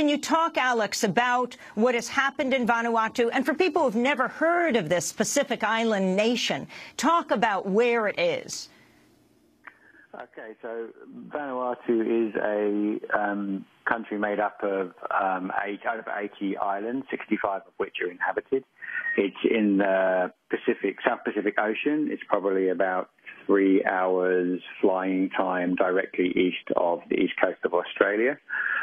Can you talk, Alex, about what has happened in Vanuatu? And for people who've never heard of this Pacific Island nation, talk about where it is. Okay, so Vanuatu is a um, country made up of um, eight, of 80 islands, 65 of which are inhabited. It's in the Pacific, South Pacific Ocean. It's probably about three hours flying time directly east of the east coast of Australia.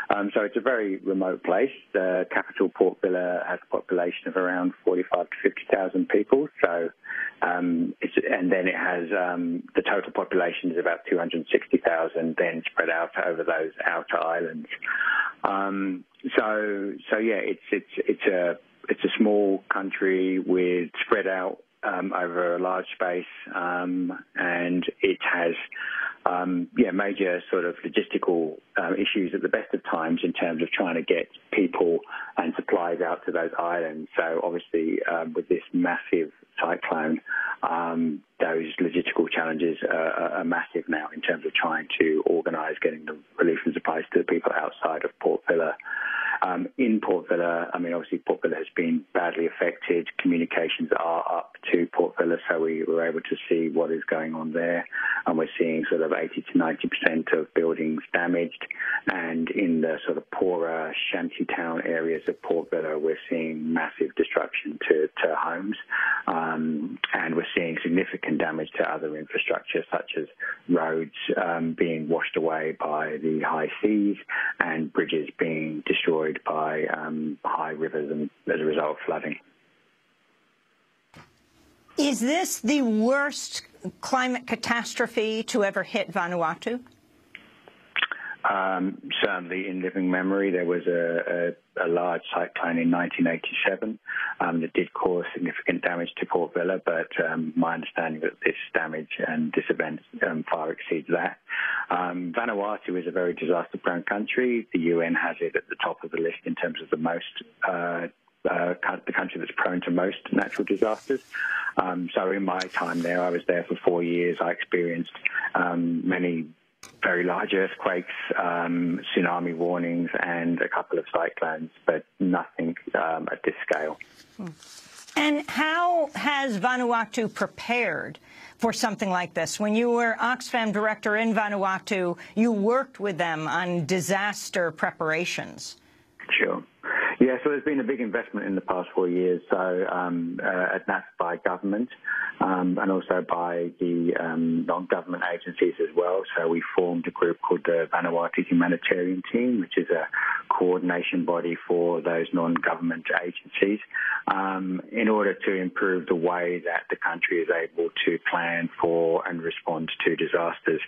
Um, so it's a very remote place. The capital Port Vila has a population of around 45 to 50,000 people. So, um, and then it has um, the total population is about 260,000, then spread out over those outer islands. Um, so, so yeah, it's it's it's a it's a small country with spread out um, over a large space, um, and it has um, yeah major sort of logistical um, issues at the best of times in terms of trying to get people and supplies out to those islands. So obviously, um, with this massive cyclone, um, those logistical challenges are, are, massive now in terms of trying to organise getting the relief and supplies to the people outside of Port Vila. Um, in Port Vila, I mean, obviously Port Vila has been badly affected. Communications are up to Port Vila, so we were able to see what is going on there. And we're seeing sort of 80 to 90% of buildings damaged. And in the sort of poorer shanty town areas of Port Vila, we're seeing massive destruction to, to homes. Um, and we're seeing significant damage to other infrastructure, such as roads um, being washed away by the high seas and bridges being destroyed by um, high rivers and as a result of flooding. Is this the worst climate catastrophe to ever hit Vanuatu? Um, certainly in living memory, there was a, a, a large cyclone in 1987 um, that did cause significant damage to Port Vila, but um, my understanding that this damage and this event um, far exceeds that. Um, Vanuatu is a very disaster-prone country. The UN has it at the top of the list in terms of the most uh, uh, the country that's prone to most natural disasters. Um, so in my time there, I was there for four years. I experienced um, many very large earthquakes, um, tsunami warnings, and a couple of cyclones, but nothing um, at this scale. And how has Vanuatu prepared for something like this? When you were Oxfam director in Vanuatu, you worked with them on disaster preparations. Sure. Yeah, so there's been a big investment in the past four years. So um, uh, that's by government um, and also by the um, non-government agencies as well. So we formed a group called the Vanuatu Humanitarian Team, which is a coordination body for those non-government agencies, um, in order to improve the way that the country is able to plan for and respond to disasters.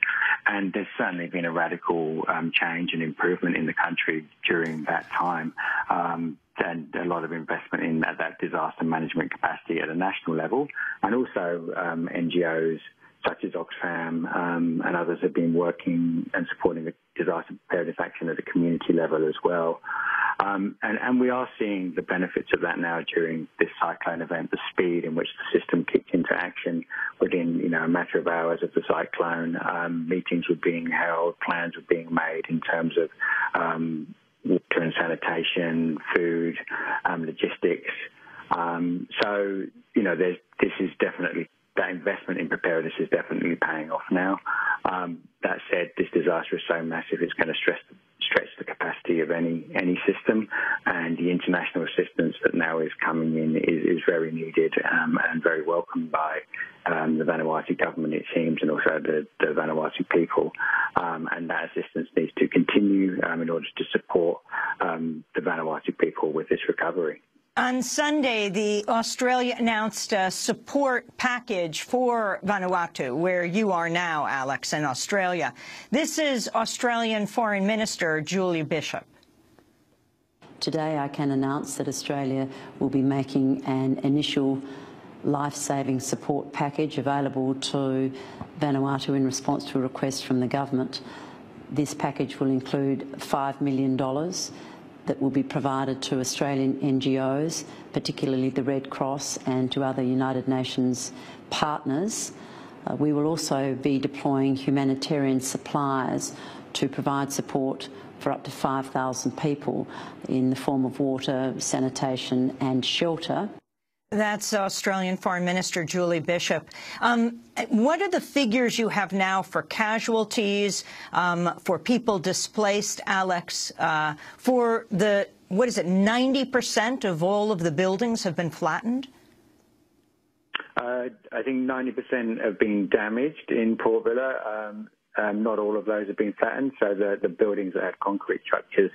And there's certainly been a radical um, change and improvement in the country during that time. Um, and a lot of investment in that, that, disaster management capacity at a national level, and also um, NGOs such as Oxfam um, and others have been working and supporting the disaster preparedness action at a community level as well. Um, and, and, we are seeing the benefits of that now during this cyclone event, the speed in which the system kicked into action within, you know, a matter of hours of the cyclone. Um, meetings were being held, plans were being made in terms of um, water and sanitation, food, um, logistics. Um, so, you know, this is definitely, that investment in preparedness is definitely paying off now. Um, that said, this disaster is so massive, it's going to stress, stretch the capacity of any, any system, and the international assistance that now is coming in is, is very needed um, and very welcomed by um, the Vanuatu government, it seems, and also the, the Vanuatu people. Um, and that assistance needs to continue um, in order to support um, the Vanuatu people with this recovery. On Sunday, the Australia announced a support package for Vanuatu, where you are now, Alex, in Australia. This is Australian Foreign Minister Julie Bishop. Today I can announce that Australia will be making an initial life-saving support package available to Vanuatu in response to a request from the government. This package will include $5 million that will be provided to Australian NGOs, particularly the Red Cross and to other United Nations partners. Uh, we will also be deploying humanitarian supplies to provide support for up to 5,000 people in the form of water, sanitation and shelter. That's Australian Foreign Minister Julie Bishop. Um, what are the figures you have now for casualties, um, for people displaced, Alex, uh, for the, what is it, 90% of all of the buildings have been flattened? Uh, I think 90% have been damaged in Port Vila. Um, um, not all of those have been flattened, so the, the buildings that had concrete structures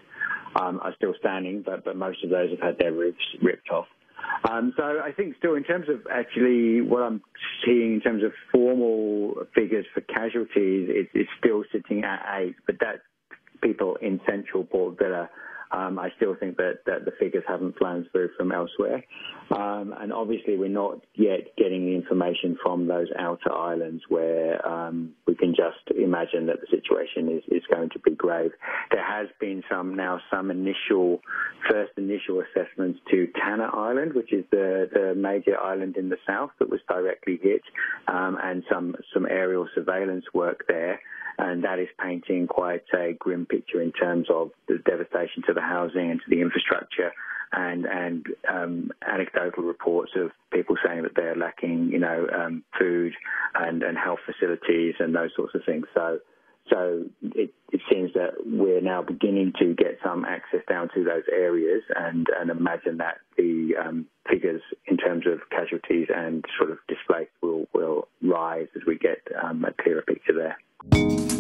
um, are still standing, but, but most of those have had their roofs ripped off. Um, so I think still in terms of actually what I'm seeing in terms of formal figures for casualties, it, it's still sitting at eight, but that's people in central Port Vila um, I still think that, that the figures haven't flown through from elsewhere. Um, and obviously, we're not yet getting the information from those outer islands where um, we can just imagine that the situation is, is going to be grave. There has been some now some initial, first initial assessments to Tanna Island, which is the, the major island in the south that was directly hit, um, and some, some aerial surveillance work there and that is painting quite a grim picture in terms of devastation to the housing and to the infrastructure, and and um, anecdotal reports of people saying that they're lacking, you know, um, food and and health facilities and those sorts of things. So. So it, it, seems that we're now beginning to get some access down to those areas and, and imagine that the um, figures in terms of casualties and sort of displaced will, will rise as we get um, a clearer picture there.